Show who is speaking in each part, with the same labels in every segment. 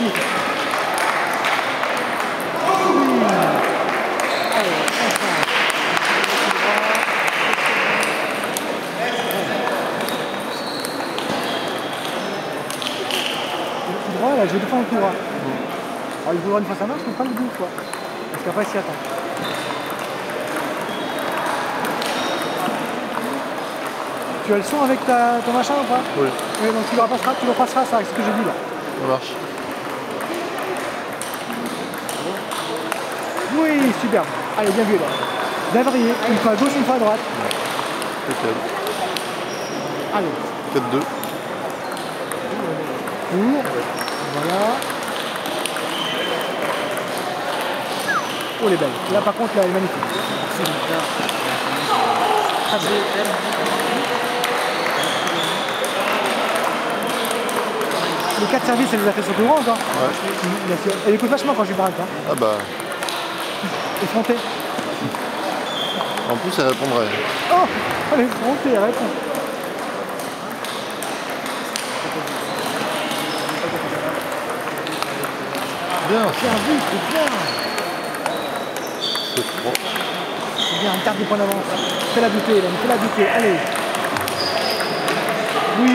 Speaker 1: Dominique. Droit, là, je vais défendre le droit. Il voudra une fois ça marche, mais pas le bout, quoi. Parce qu'après, il s'y attend. Tu as le son avec ton machin ou pas?
Speaker 2: Oui.
Speaker 1: Donc tu le repasseras, tu repasseras ça, avec ce que j'ai dit là.
Speaker 2: Ça marche.
Speaker 1: Superbe. Allez, bien vu là. Varié, une fois à gauche, une fois à droite. Allez,
Speaker 2: 4-2.
Speaker 1: court. Voilà. Oh, elle est belle. Là, par contre, là, elle est magnifique. Très bien. Les 4 services, elle les a fait sur deux rangs encore.
Speaker 2: Ouais.
Speaker 1: Elle écoute vachement quand je lui parle. Hein.
Speaker 2: Ah bah.
Speaker 1: Effrontée.
Speaker 2: En plus, elle répondrait.
Speaker 1: Oh Elle est effrontée, elle répond.
Speaker 2: Bien.
Speaker 1: C'est bien.
Speaker 2: C'est 3.
Speaker 1: C'est bien, une carte des points d'avance. Fais la buter, Hélène, fais la buter. Allez. Oui.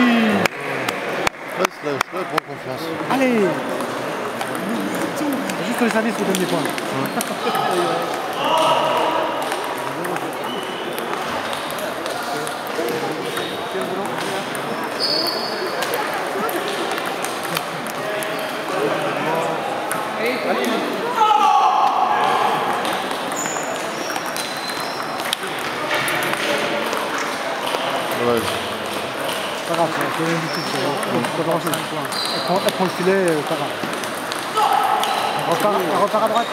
Speaker 2: Laisse-la, je prends confiance.
Speaker 1: Allez. Juste le service qui donne des points.
Speaker 2: Ouais.
Speaker 1: Pas grave, c'est rien. Pas grand-chose. Elle prend, le filet, euh, pas grave. Repart, repart à droite.